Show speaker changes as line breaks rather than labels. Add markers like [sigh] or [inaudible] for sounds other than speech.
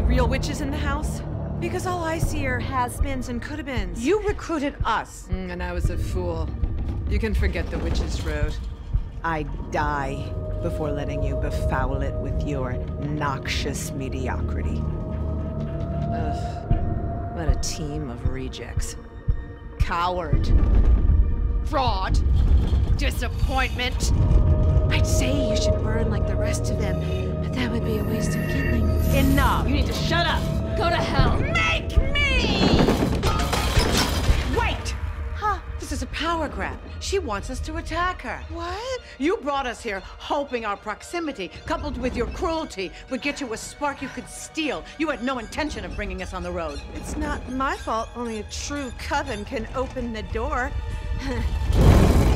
real witches in the house? Because all I see are has-beens and could-have-beens.
You recruited us.
Mm, and I was a fool. You can forget the witches' road.
I'd die before letting you befoul it with your noxious mediocrity.
Ugh. What a team of rejects. Coward. Fraud. Disappointment. I'd say you should burn like the rest of them, but that would be a waste of.
Enough! You need to shut up!
Go to hell.
Make me! Wait! Huh, this is a power grab. She wants us to attack her.
What?
You brought us here hoping our proximity, coupled with your cruelty, would get you a spark you could steal. You had no intention of bringing us on the road.
It's not my fault. Only a true coven can open the door. [laughs]